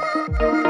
Música